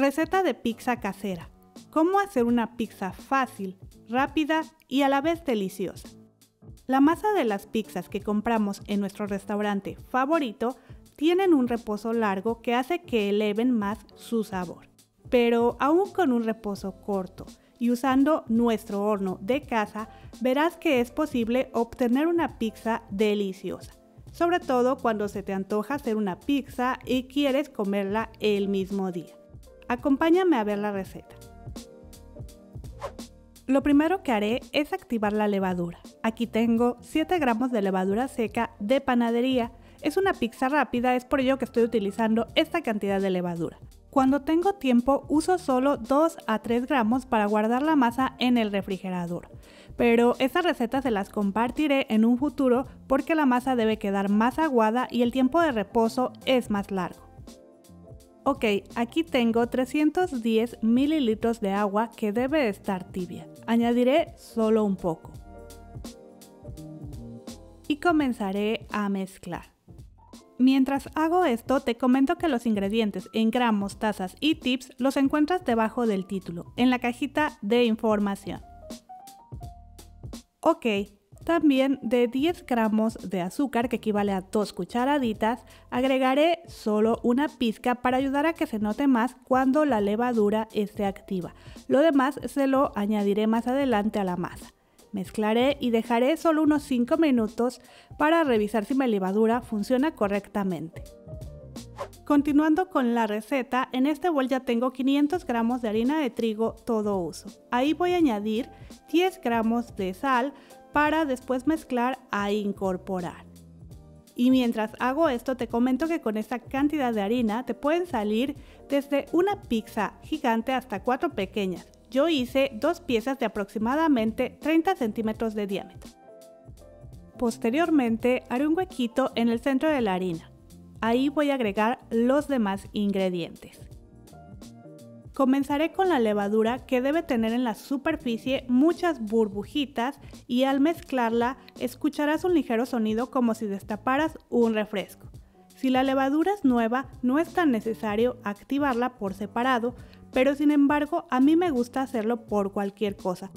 Receta de pizza casera. ¿Cómo hacer una pizza fácil, rápida y a la vez deliciosa? La masa de las pizzas que compramos en nuestro restaurante favorito tienen un reposo largo que hace que eleven más su sabor. Pero aún con un reposo corto y usando nuestro horno de casa, verás que es posible obtener una pizza deliciosa. Sobre todo cuando se te antoja hacer una pizza y quieres comerla el mismo día. Acompáñame a ver la receta. Lo primero que haré es activar la levadura. Aquí tengo 7 gramos de levadura seca de panadería. Es una pizza rápida, es por ello que estoy utilizando esta cantidad de levadura. Cuando tengo tiempo uso solo 2 a 3 gramos para guardar la masa en el refrigerador. Pero estas recetas se las compartiré en un futuro porque la masa debe quedar más aguada y el tiempo de reposo es más largo. Ok, aquí tengo 310 mililitros de agua que debe estar tibia. Añadiré solo un poco. Y comenzaré a mezclar. Mientras hago esto, te comento que los ingredientes en gramos, tazas y tips los encuentras debajo del título, en la cajita de información. Ok, también de 10 gramos de azúcar, que equivale a 2 cucharaditas, agregaré solo una pizca para ayudar a que se note más cuando la levadura esté activa. Lo demás se lo añadiré más adelante a la masa. Mezclaré y dejaré solo unos 5 minutos para revisar si mi levadura funciona correctamente. Continuando con la receta, en este bol ya tengo 500 gramos de harina de trigo todo uso. Ahí voy a añadir 10 gramos de sal, para después mezclar a incorporar. Y mientras hago esto te comento que con esta cantidad de harina te pueden salir desde una pizza gigante hasta cuatro pequeñas. Yo hice dos piezas de aproximadamente 30 centímetros de diámetro. Posteriormente haré un huequito en el centro de la harina. Ahí voy a agregar los demás ingredientes. Comenzaré con la levadura que debe tener en la superficie muchas burbujitas y al mezclarla escucharás un ligero sonido como si destaparas un refresco. Si la levadura es nueva no es tan necesario activarla por separado, pero sin embargo a mí me gusta hacerlo por cualquier cosa.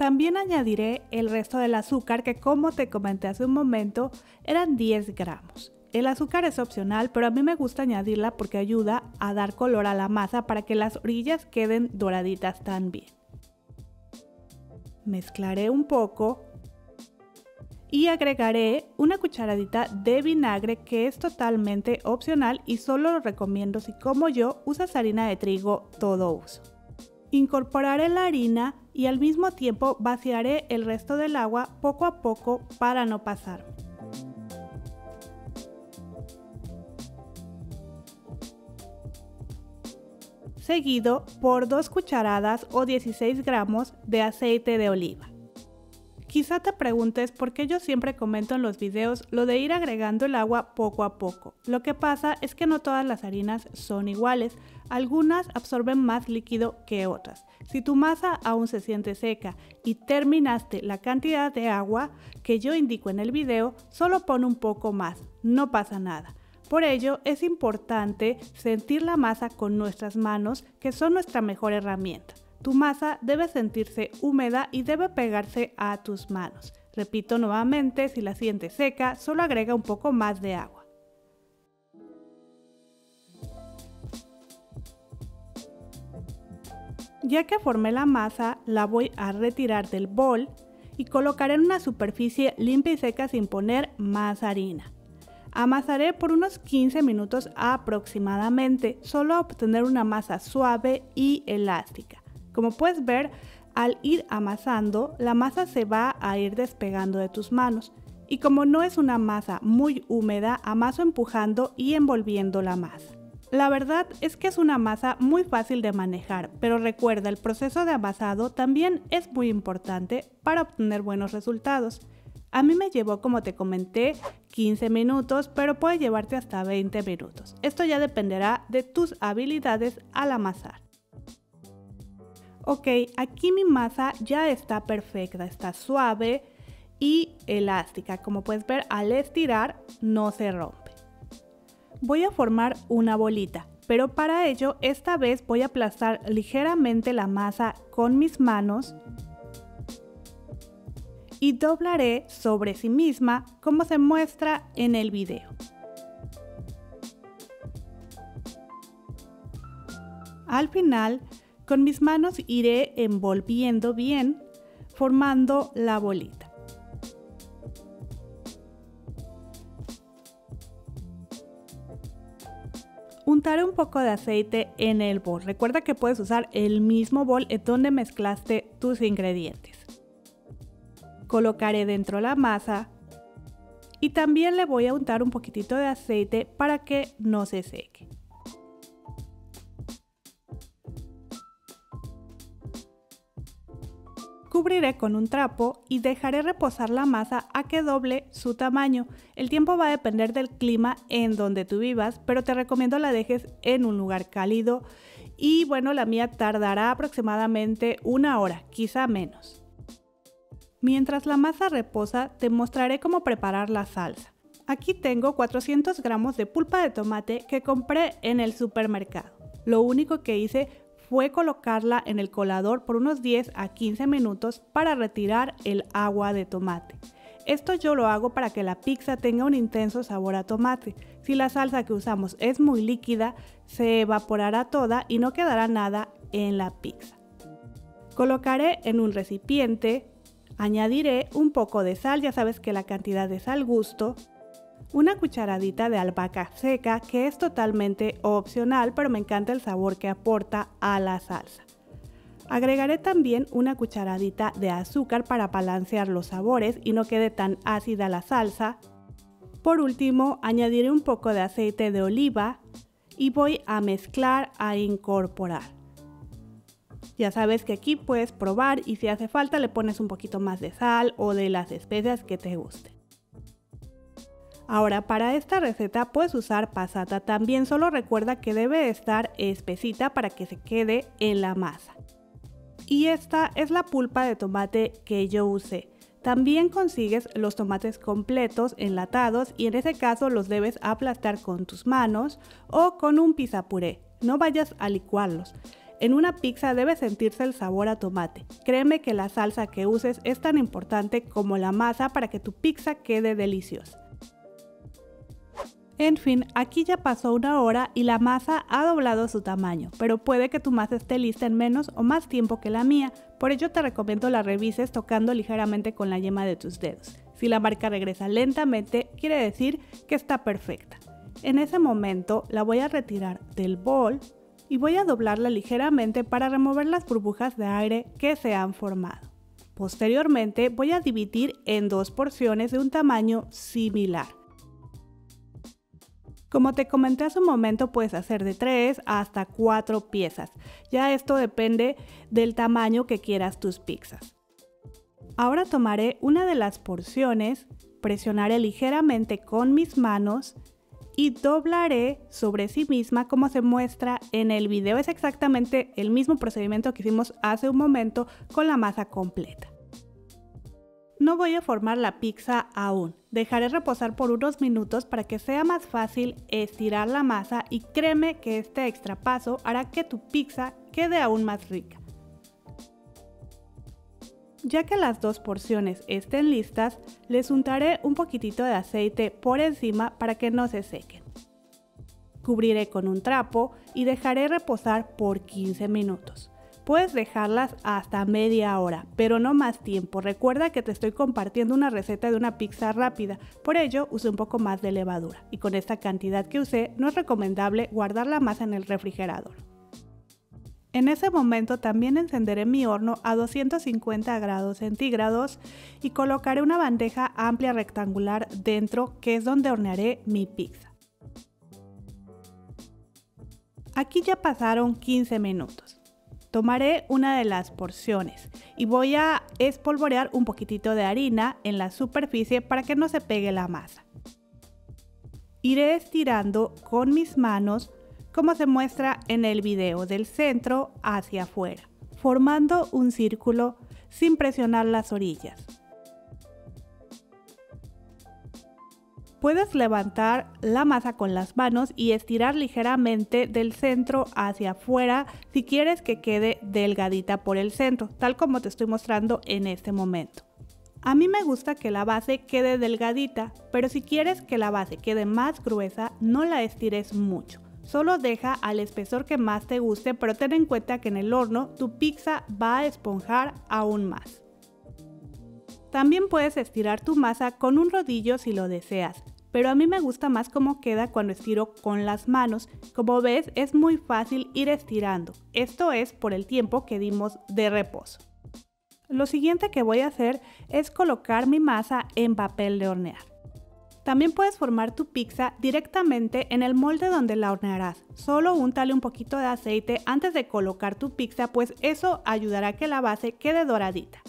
También añadiré el resto del azúcar que como te comenté hace un momento eran 10 gramos. El azúcar es opcional, pero a mí me gusta añadirla porque ayuda a dar color a la masa para que las orillas queden doraditas también. Mezclaré un poco y agregaré una cucharadita de vinagre que es totalmente opcional y solo lo recomiendo si como yo usas harina de trigo todo uso. Incorporaré la harina y al mismo tiempo vaciaré el resto del agua poco a poco para no pasar. Seguido por 2 cucharadas o 16 gramos de aceite de oliva. Quizá te preguntes por qué yo siempre comento en los videos lo de ir agregando el agua poco a poco. Lo que pasa es que no todas las harinas son iguales, algunas absorben más líquido que otras. Si tu masa aún se siente seca y terminaste la cantidad de agua que yo indico en el video, solo pon un poco más, no pasa nada. Por ello es importante sentir la masa con nuestras manos, que son nuestra mejor herramienta. Tu masa debe sentirse húmeda y debe pegarse a tus manos. Repito nuevamente, si la sientes seca, solo agrega un poco más de agua. Ya que formé la masa, la voy a retirar del bol y colocaré en una superficie limpia y seca sin poner más harina. Amasaré por unos 15 minutos aproximadamente, solo obtener una masa suave y elástica. Como puedes ver, al ir amasando, la masa se va a ir despegando de tus manos. Y como no es una masa muy húmeda, amaso empujando y envolviendo la masa. La verdad es que es una masa muy fácil de manejar, pero recuerda, el proceso de amasado también es muy importante para obtener buenos resultados. A mí me llevó, como te comenté, 15 minutos, pero puede llevarte hasta 20 minutos. Esto ya dependerá de tus habilidades al amasar. Ok, aquí mi masa ya está perfecta, está suave y elástica. Como puedes ver, al estirar no se rompe. Voy a formar una bolita, pero para ello esta vez voy a aplastar ligeramente la masa con mis manos y doblaré sobre sí misma como se muestra en el video. Al final, con mis manos iré envolviendo bien, formando la bolita. Untaré un poco de aceite en el bol. Recuerda que puedes usar el mismo bol donde mezclaste tus ingredientes colocaré dentro la masa y también le voy a untar un poquitito de aceite para que no se seque. Cubriré con un trapo y dejaré reposar la masa a que doble su tamaño. El tiempo va a depender del clima en donde tú vivas, pero te recomiendo la dejes en un lugar cálido y bueno, la mía tardará aproximadamente una hora, quizá menos. Mientras la masa reposa, te mostraré cómo preparar la salsa. Aquí tengo 400 gramos de pulpa de tomate que compré en el supermercado. Lo único que hice fue colocarla en el colador por unos 10 a 15 minutos para retirar el agua de tomate. Esto yo lo hago para que la pizza tenga un intenso sabor a tomate. Si la salsa que usamos es muy líquida, se evaporará toda y no quedará nada en la pizza. Colocaré en un recipiente Añadiré un poco de sal, ya sabes que la cantidad es al gusto, una cucharadita de albahaca seca que es totalmente opcional pero me encanta el sabor que aporta a la salsa. Agregaré también una cucharadita de azúcar para balancear los sabores y no quede tan ácida la salsa. Por último, añadiré un poco de aceite de oliva y voy a mezclar a incorporar. Ya sabes que aquí puedes probar y si hace falta le pones un poquito más de sal o de las especias que te gusten. Ahora para esta receta puedes usar pasata también, solo recuerda que debe estar espesita para que se quede en la masa. Y esta es la pulpa de tomate que yo usé. También consigues los tomates completos enlatados y en ese caso los debes aplastar con tus manos o con un pizapuré. No vayas a licuarlos. En una pizza debe sentirse el sabor a tomate. Créeme que la salsa que uses es tan importante como la masa para que tu pizza quede deliciosa. En fin, aquí ya pasó una hora y la masa ha doblado su tamaño, pero puede que tu masa esté lista en menos o más tiempo que la mía, por ello te recomiendo la revises tocando ligeramente con la yema de tus dedos. Si la marca regresa lentamente, quiere decir que está perfecta. En ese momento la voy a retirar del bol y voy a doblarla ligeramente para remover las burbujas de aire que se han formado. Posteriormente voy a dividir en dos porciones de un tamaño similar. Como te comenté hace un momento, puedes hacer de 3 hasta 4 piezas. Ya esto depende del tamaño que quieras tus pizzas. Ahora tomaré una de las porciones, presionaré ligeramente con mis manos y doblaré sobre sí misma como se muestra en el video. Es exactamente el mismo procedimiento que hicimos hace un momento con la masa completa. No voy a formar la pizza aún. Dejaré reposar por unos minutos para que sea más fácil estirar la masa y créeme que este extra paso hará que tu pizza quede aún más rica. Ya que las dos porciones estén listas, les untaré un poquitito de aceite por encima para que no se sequen. Cubriré con un trapo y dejaré reposar por 15 minutos. Puedes dejarlas hasta media hora, pero no más tiempo. Recuerda que te estoy compartiendo una receta de una pizza rápida, por ello usé un poco más de levadura y con esta cantidad que usé no es recomendable guardar la masa en el refrigerador. En ese momento también encenderé mi horno a 250 grados centígrados y colocaré una bandeja amplia rectangular dentro que es donde hornearé mi pizza. Aquí ya pasaron 15 minutos. Tomaré una de las porciones y voy a espolvorear un poquitito de harina en la superficie para que no se pegue la masa. Iré estirando con mis manos como se muestra en el video del centro hacia afuera, formando un círculo sin presionar las orillas. Puedes levantar la masa con las manos y estirar ligeramente del centro hacia afuera si quieres que quede delgadita por el centro, tal como te estoy mostrando en este momento. A mí me gusta que la base quede delgadita, pero si quieres que la base quede más gruesa, no la estires mucho. Solo deja al espesor que más te guste, pero ten en cuenta que en el horno tu pizza va a esponjar aún más. También puedes estirar tu masa con un rodillo si lo deseas, pero a mí me gusta más cómo queda cuando estiro con las manos. Como ves, es muy fácil ir estirando. Esto es por el tiempo que dimos de reposo. Lo siguiente que voy a hacer es colocar mi masa en papel de hornear. También puedes formar tu pizza directamente en el molde donde la hornearás. Solo untale un poquito de aceite antes de colocar tu pizza, pues eso ayudará a que la base quede doradita.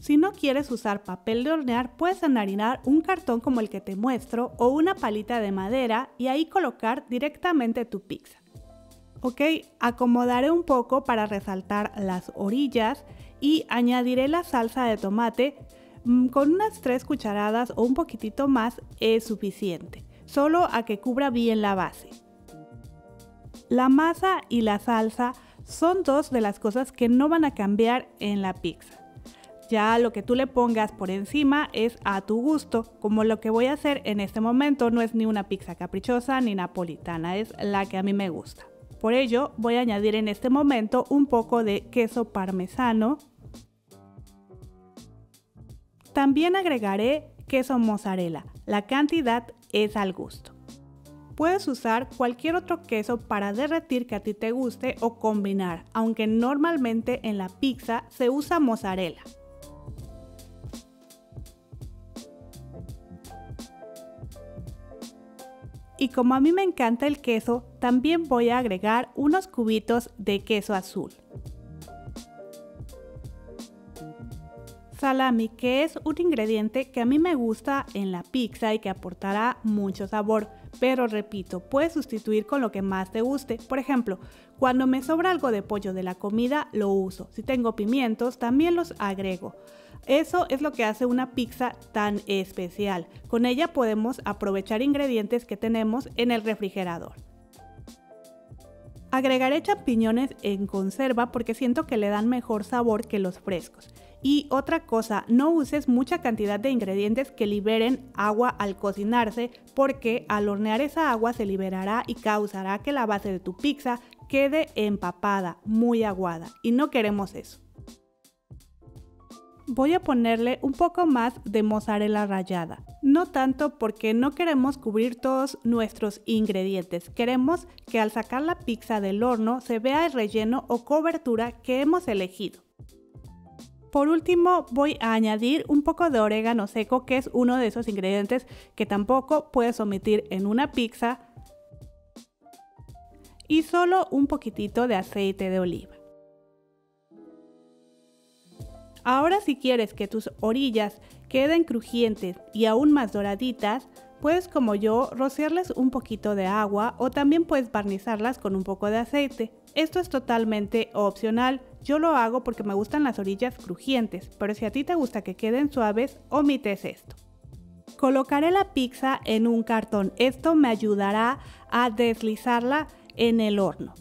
Si no quieres usar papel de hornear, puedes enharinar un cartón como el que te muestro o una palita de madera y ahí colocar directamente tu pizza. Ok, acomodaré un poco para resaltar las orillas y añadiré la salsa de tomate mm, con unas 3 cucharadas o un poquitito más es suficiente, solo a que cubra bien la base. La masa y la salsa son dos de las cosas que no van a cambiar en la pizza. Ya lo que tú le pongas por encima es a tu gusto, como lo que voy a hacer en este momento no es ni una pizza caprichosa ni napolitana, es la que a mí me gusta. Por ello voy a añadir en este momento un poco de queso parmesano. También agregaré queso mozzarella, la cantidad es al gusto. Puedes usar cualquier otro queso para derretir que a ti te guste o combinar, aunque normalmente en la pizza se usa mozzarella. Y como a mí me encanta el queso, también voy a agregar unos cubitos de queso azul. Salami, que es un ingrediente que a mí me gusta en la pizza y que aportará mucho sabor, pero repito, puedes sustituir con lo que más te guste. Por ejemplo, cuando me sobra algo de pollo de la comida, lo uso. Si tengo pimientos, también los agrego. Eso es lo que hace una pizza tan especial. Con ella podemos aprovechar ingredientes que tenemos en el refrigerador. Agregaré champiñones en conserva porque siento que le dan mejor sabor que los frescos. Y otra cosa, no uses mucha cantidad de ingredientes que liberen agua al cocinarse porque al hornear esa agua se liberará y causará que la base de tu pizza quede empapada, muy aguada. Y no queremos eso voy a ponerle un poco más de mozzarella rallada. No tanto porque no queremos cubrir todos nuestros ingredientes, queremos que al sacar la pizza del horno se vea el relleno o cobertura que hemos elegido. Por último voy a añadir un poco de orégano seco que es uno de esos ingredientes que tampoco puedes omitir en una pizza y solo un poquitito de aceite de oliva. Ahora si quieres que tus orillas queden crujientes y aún más doraditas, puedes como yo rociarles un poquito de agua o también puedes barnizarlas con un poco de aceite. Esto es totalmente opcional, yo lo hago porque me gustan las orillas crujientes, pero si a ti te gusta que queden suaves, omites esto. Colocaré la pizza en un cartón, esto me ayudará a deslizarla en el horno.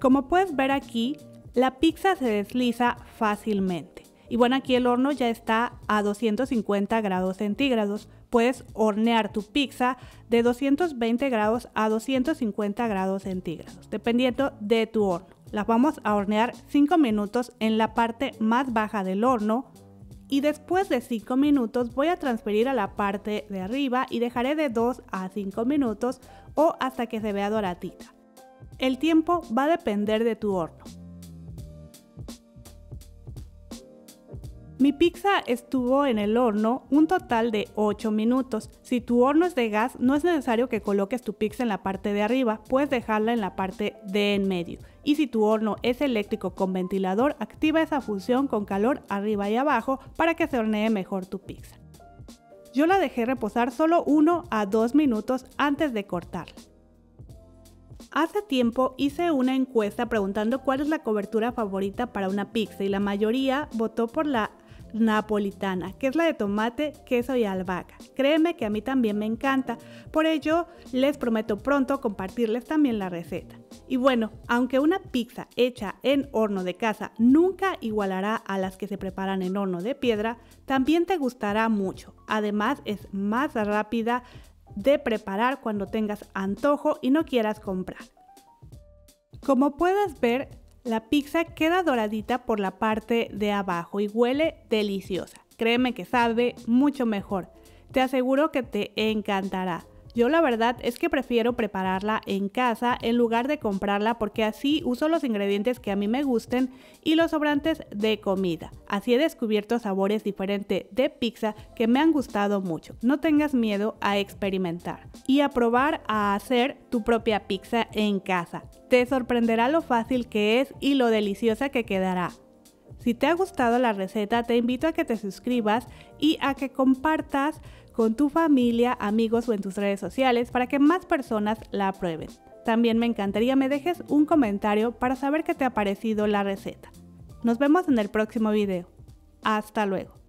Como puedes ver aquí, la pizza se desliza fácilmente. Y bueno, aquí el horno ya está a 250 grados centígrados. Puedes hornear tu pizza de 220 grados a 250 grados centígrados, dependiendo de tu horno. Las vamos a hornear 5 minutos en la parte más baja del horno y después de 5 minutos voy a transferir a la parte de arriba y dejaré de 2 a 5 minutos o hasta que se vea doradita. El tiempo va a depender de tu horno. Mi pizza estuvo en el horno un total de 8 minutos. Si tu horno es de gas, no es necesario que coloques tu pizza en la parte de arriba, puedes dejarla en la parte de en medio. Y si tu horno es eléctrico con ventilador, activa esa función con calor arriba y abajo para que se hornee mejor tu pizza. Yo la dejé reposar solo 1 a 2 minutos antes de cortarla. Hace tiempo hice una encuesta preguntando cuál es la cobertura favorita para una pizza y la mayoría votó por la napolitana, que es la de tomate, queso y albahaca. Créeme que a mí también me encanta, por ello les prometo pronto compartirles también la receta. Y bueno, aunque una pizza hecha en horno de casa nunca igualará a las que se preparan en horno de piedra, también te gustará mucho. Además es más rápida de preparar cuando tengas antojo y no quieras comprar. Como puedes ver, la pizza queda doradita por la parte de abajo y huele deliciosa. Créeme que sabe mucho mejor. Te aseguro que te encantará. Yo la verdad es que prefiero prepararla en casa en lugar de comprarla porque así uso los ingredientes que a mí me gusten y los sobrantes de comida. Así he descubierto sabores diferentes de pizza que me han gustado mucho. No tengas miedo a experimentar y a probar a hacer tu propia pizza en casa. Te sorprenderá lo fácil que es y lo deliciosa que quedará. Si te ha gustado la receta, te invito a que te suscribas y a que compartas con tu familia, amigos o en tus redes sociales para que más personas la prueben. También me encantaría me dejes un comentario para saber qué te ha parecido la receta. Nos vemos en el próximo video. Hasta luego.